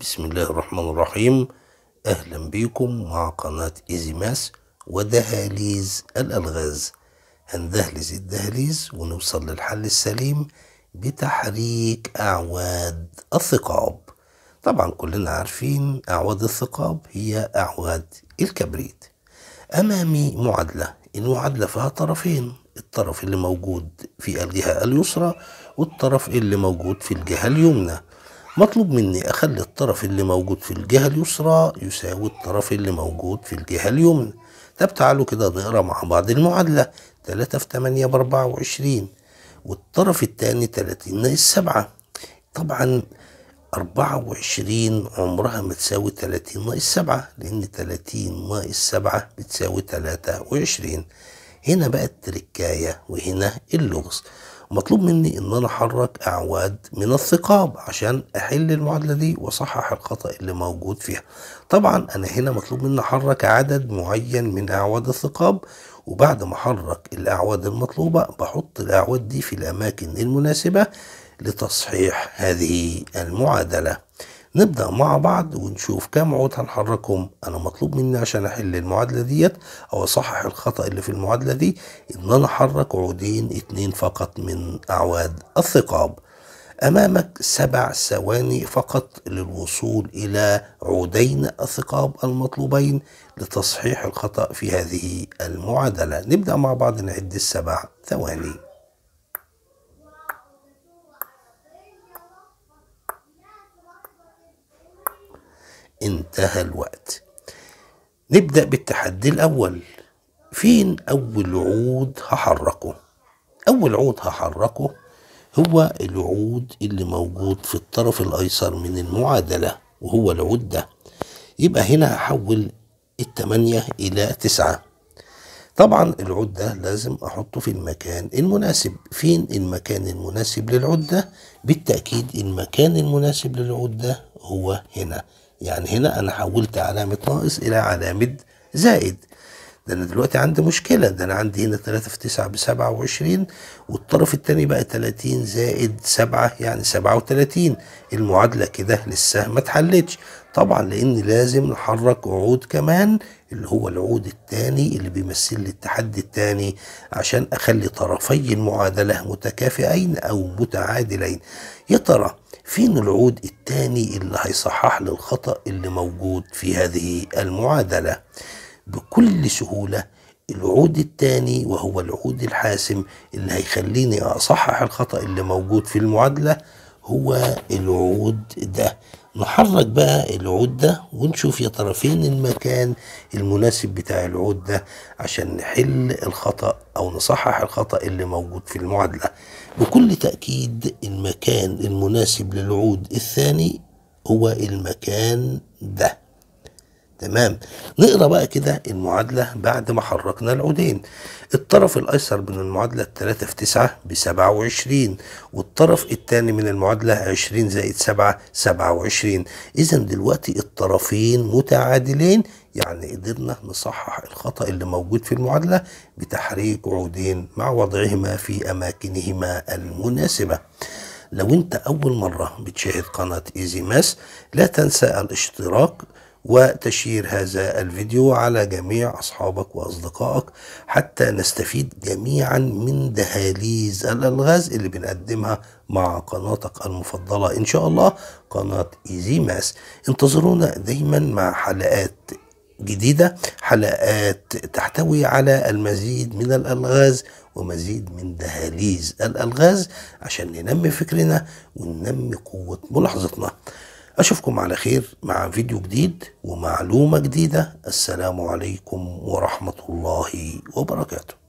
بسم الله الرحمن الرحيم أهلا بكم مع قناة إيزي ماس ودهاليز الألغاز هندهلز الدهاليز ونوصل للحل السليم بتحريك أعواد الثقاب طبعا كلنا عارفين أعواد الثقاب هي أعواد الكبريت أمامي معادلة المعادلة فيها طرفين الطرف اللي موجود في الجهة اليسرى والطرف اللي موجود في الجهة اليمنى مطلوب مني أخلي الطرف اللي موجود في الجهة اليسرى يساوي الطرف اللي موجود في الجهة اليمنى. طب تعالوا كده نقرا مع بعض المعادلة. 3 في 8 ب 24 والطرف الثاني 30 ناقص 7 طبعا 24 عمرها ما تساوي 30 ناقص 7 لأن 30 ناقص 7 بتساوي 23 هنا بقى التركاية وهنا اللغز. مطلوب مني إن أنا أحرك أعواد من الثقاب عشان أحل المعادلة دي وأصحح الخطأ اللي موجود فيها. طبعا أنا هنا مطلوب مني أحرك عدد معين من أعواد الثقاب وبعد ما أحرك الأعواد المطلوبة بحط الأعواد دي في الأماكن المناسبة لتصحيح هذه المعادلة. نبدأ مع بعض ونشوف كم عود هنحركهم. أنا مطلوب مني عشان أحل المعادلة ديت أو أصحح الخطأ اللي في المعادلة دي إن أنا أحرك عودين اتنين فقط من أعواد الثقاب. أمامك سبع ثواني فقط للوصول إلى عودين الثقاب المطلوبين لتصحيح الخطأ في هذه المعادلة. نبدأ مع بعض نعد السبع ثواني. انتهى الوقت. نبدأ بالتحدي الأول. فين أول عود هحركه؟ أول عود هحركه هو العود اللي موجود في الطرف الأيسر من المعادلة وهو العود ده. يبقى هنا هحول التمانية إلى تسعة. طبعا العود ده لازم أحطه في المكان المناسب. فين المكان المناسب للعود ده؟ بالتأكيد المكان المناسب للعود ده هو هنا. يعني هنا أنا حولت علامة ناقص إلى علامة زائد. ده أنا دلوقتي عندي مشكلة ده أنا عندي هنا 3 في 9 ب 27 والطرف التاني بقى 30 زائد 7 يعني 37 المعادلة كده لسه ما اتحلتش. طبعا لأن لازم نحرك عود كمان اللي هو العود الثاني اللي بيمثل لي التحدي الثاني عشان أخلي طرفي المعادلة متكافئين أو متعادلين. يا ترى فين العود الثاني اللي هيصحح لي الخطأ اللي موجود في هذه المعادلة؟ بكل سهولة العود الثاني وهو العود الحاسم اللي هيخليني أصحح الخطأ اللي موجود في المعادلة هو العود ده. نحرك بقى العود ده ونشوف يا ترى فين المكان المناسب بتاع العود ده عشان نحل الخطأ أو نصحح الخطأ اللي موجود في المعادلة. بكل تأكيد المكان المناسب للعود الثاني هو المكان ده. تمام. نقرأ بقى كده المعادلة بعد ما حركنا العودين. الطرف الأيسر من المعادلة 3 في 9 ب 27 والطرف الثاني من المعادلة 20 زائد 7 27 إذا دلوقتي الطرفين متعادلين يعني قدرنا نصحح الخطأ اللي موجود في المعادلة بتحريك عودين مع وضعهما في أماكنهما المناسبة. لو أنت أول مرة بتشاهد قناة ايزي ماس لا تنسى الاشتراك وتشير هذا الفيديو على جميع أصحابك وأصدقائك حتى نستفيد جميعا من دهاليز الألغاز اللي بنقدمها مع قناتك المفضلة إن شاء الله قناة إيزي ماس. انتظرونا دايما مع حلقات جديدة حلقات تحتوي على المزيد من الألغاز ومزيد من دهاليز الألغاز عشان ننمي فكرنا وننمي قوة ملاحظتنا. أشوفكم على خير مع فيديو جديد ومعلومة جديدة. السلام عليكم ورحمة الله وبركاته.